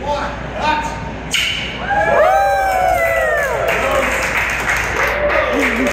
Bora!